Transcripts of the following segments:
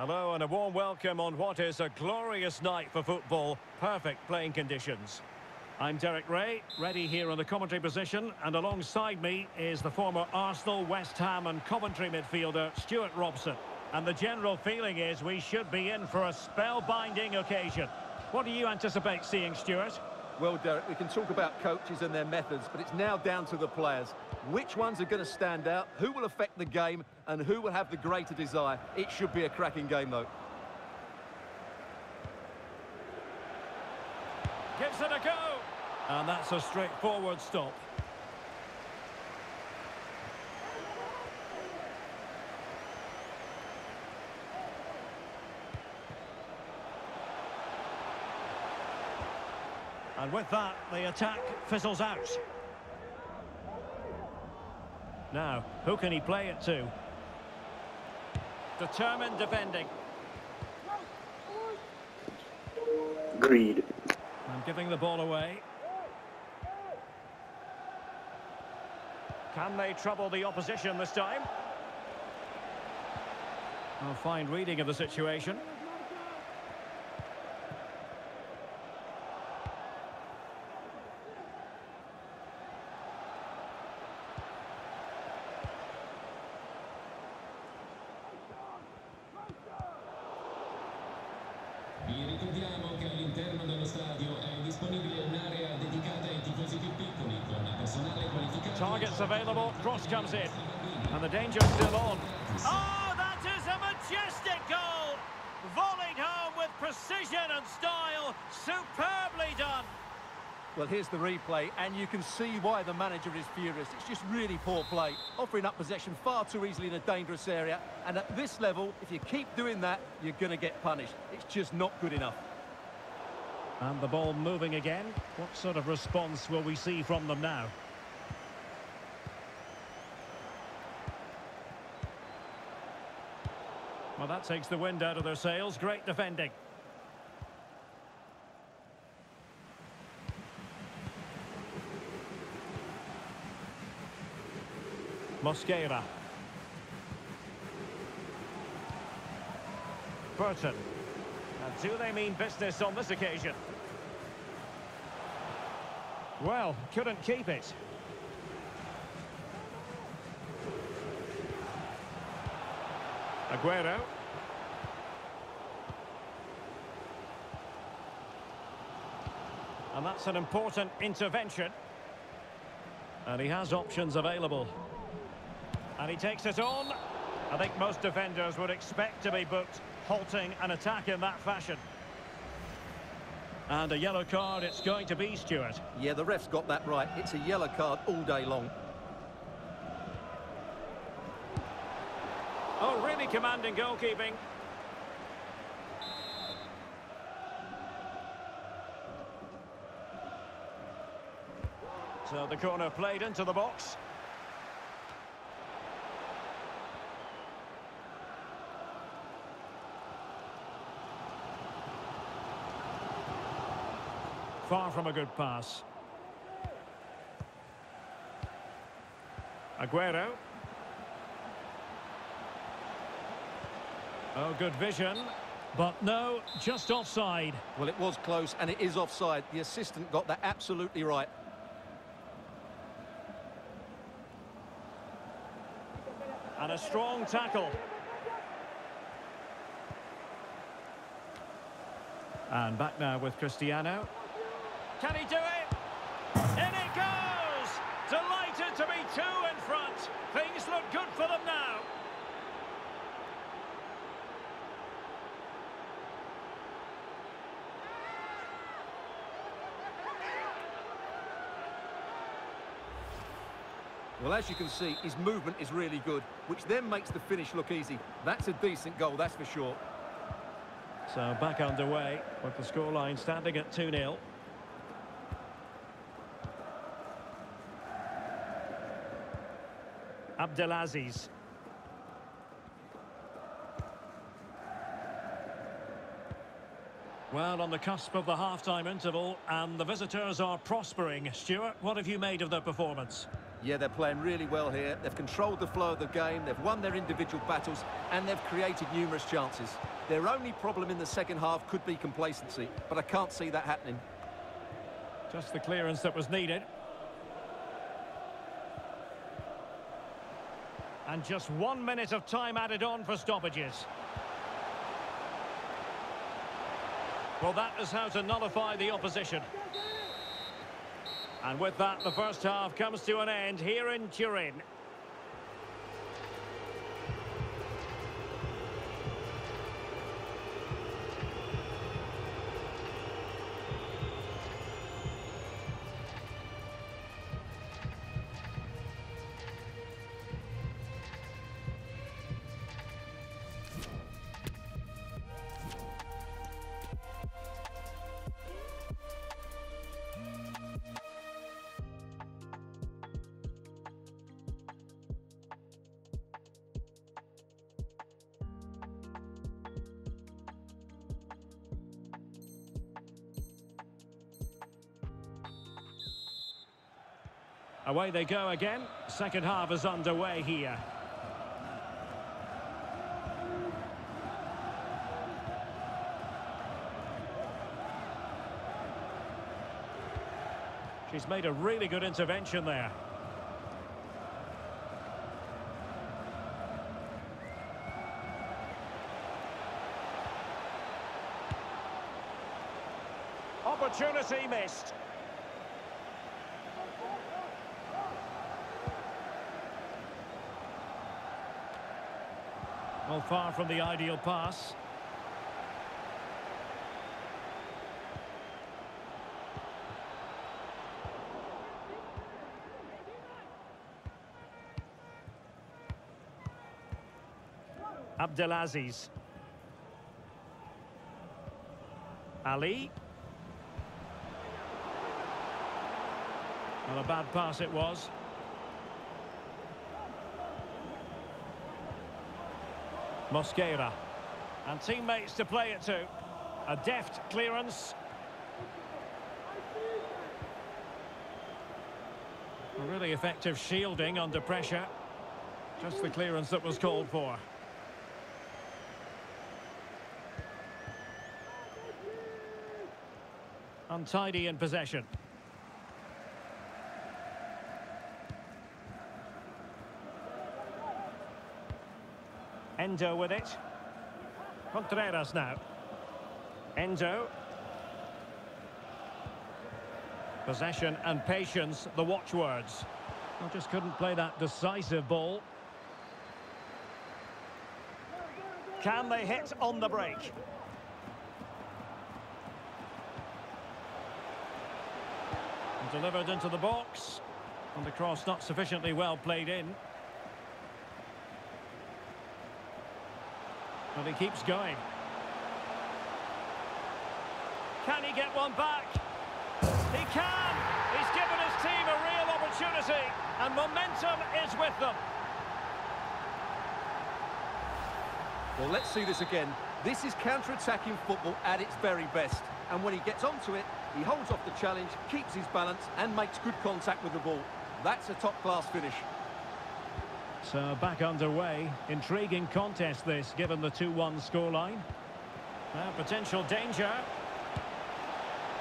Hello and a warm welcome on what is a glorious night for football. Perfect playing conditions. I'm Derek Rae, ready here on the commentary position, and alongside me is the former Arsenal, West Ham and Coventry midfielder Stewart Robson. And the general feeling is we should be in for a spellbinding occasion. What do you anticipate seeing, Stewart? Well, Derek, we can talk about coaches and their methods, but it's now down to the players. Which ones are going to stand out, who will affect the game, and who will have the greater desire. It should be a cracking game, though. Gives it a go. And that's a straightforward stop. And with that, the attack fizzles out. Now, who can he play it to? Determined defending. Greed. And giving the ball away. Can they trouble the opposition this time? A fine reading of the situation. Targets available, cross comes in. And the danger's still on. Oh, that is a majestic goal! Volleyed home with precision and style. Superbly done. Well, here's the replay, and you can see why the manager is furious. It's just really poor play, offering up possession far too easily in a dangerous area. And at this level, if you keep doing that, you're going to get punished. It's just not good enough. And the ball moving again. What sort of response will we see from them now? Well, that takes the wind out of their sails. Great defending. Mosquera. Burton. And do they mean business on this occasion? Well, couldn't keep it. Aguero. And that's an important intervention. And he has options available. And he takes it on. I think most defenders would expect to be booked, halting an attack in that fashion. And a yellow card it's going to be, Stewart. Yeah, the ref's got that right. It's a yellow card all day long. Oh, really commanding goalkeeping. So the corner played into the box. Far from a good pass. Aguero. Oh, good vision. But no, just offside. Well, it was close, and it is offside. The assistant got that absolutely right. And a strong tackle. And back now with Cristiano. Can he do it? In it goes! Delighted to be two in front. Things look good for them now. Well, as you can see, his movement is really good, which then makes the finish look easy. That's a decent goal, that's for sure. So back underway with the scoreline standing at 2-0. Abdelaziz. Well, on the cusp of the half-time interval, and the visitors are prospering. Stewart, what have you made of their performance? Yeah, they're playing really well here. They've controlled the flow of the game, they've won their individual battles, and they've created numerous chances. Their only problem in the second half could be complacency, but I can't see that happening. Just the clearance that was needed. And just one minute of time added on for stoppages. Well, that is how to nullify the opposition. And with that, the first half comes to an end here in Turin. Away they go again. Second half is underway here. She's made a really good intervention there. Opportunity missed. Well, far from the ideal pass. Abdelaziz. Ali. Well, a bad pass it was. Mosquera. And teammates to play it to. A deft clearance. A really effective shielding under pressure. Just the clearance that was called for. Untidy in possession. Endo with it. Contreras now. Endo. Possession and patience, the watchwords. I just couldn't play that decisive ball. Can they hit on the break? Delivered into the box. And the cross not sufficiently well played in. And he keeps going. Can he get one back? He can! He's given his team a real opportunity, and momentum is with them. Well, let's see this again. This is counter-attacking football at its very best. And when he gets onto it, he holds off the challenge, keeps his balance, and makes good contact with the ball. That's a top-class finish. So back underway. Intriguing contest this, given the 2-1 scoreline. Now potential danger.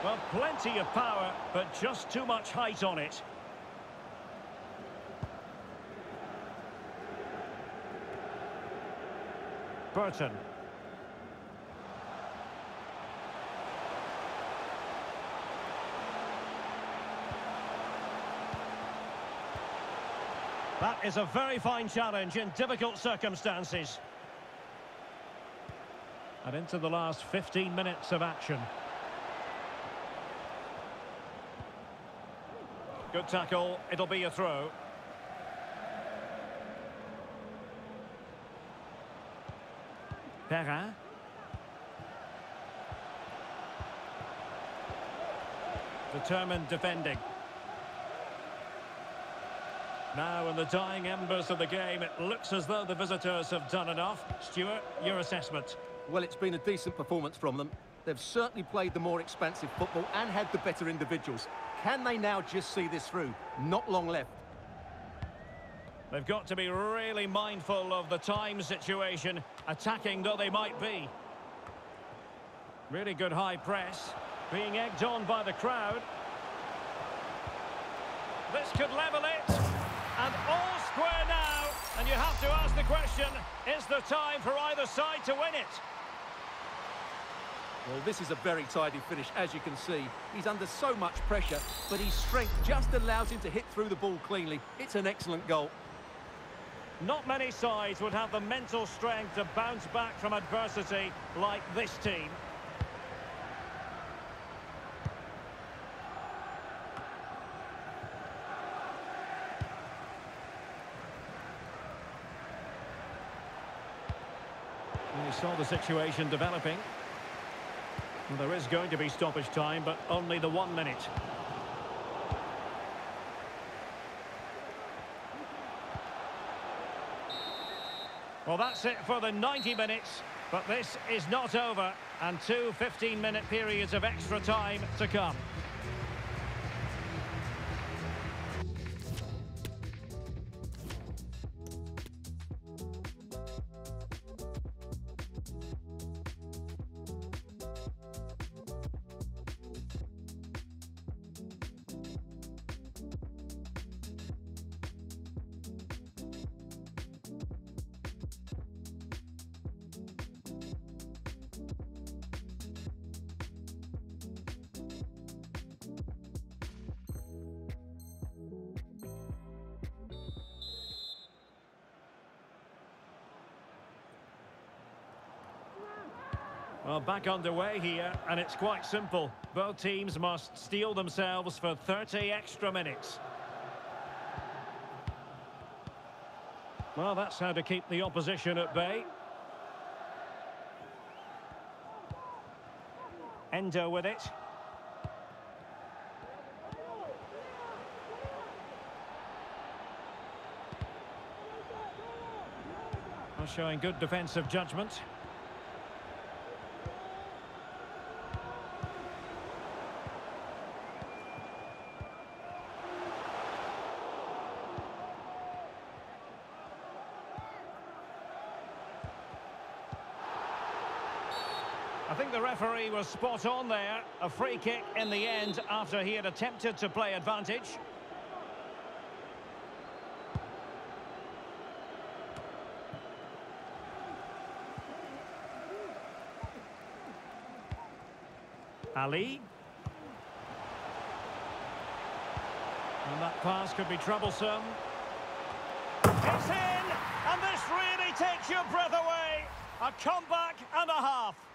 Well, plenty of power, but just too much height on it. Burton. That is a very fine challenge in difficult circumstances. And into the last 15 minutes of action. Good tackle, it'll be a throw. Perrin. Determined defending. Now, in the dying embers of the game, it looks as though the visitors have done enough. Stewart, your assessment? Well, it's been a decent performance from them. They've certainly played the more expansive football and had the better individuals. Can they now just see this through? Not long left. They've got to be really mindful of the time situation, attacking though they might be. Really good high press, being egged on by the crowd. This could level it, and all square now. And you have to ask the question, is there time for either side to win it? Well, this is a very tidy finish, as you can see. He's under so much pressure, but his strength just allows him to hit through the ball cleanly. It's an excellent goal. Not many sides would have the mental strength to bounce back from adversity like this team. We saw the situation developing. There is going to be stoppage time, but only the one minute. Well, that's it for the 90 minutes, but this is not over, and two 15-minute periods of extra time to come. Well, back underway here, and it's quite simple. Both teams must steel themselves for 30 extra minutes. Well, that's how to keep the opposition at bay. Endo with it. Showing good defensive judgment. I think the referee was spot on there. A free kick in the end after he had attempted to play advantage. Ali. And that pass could be troublesome. It's in! And this really takes your breath away. A comeback and a half.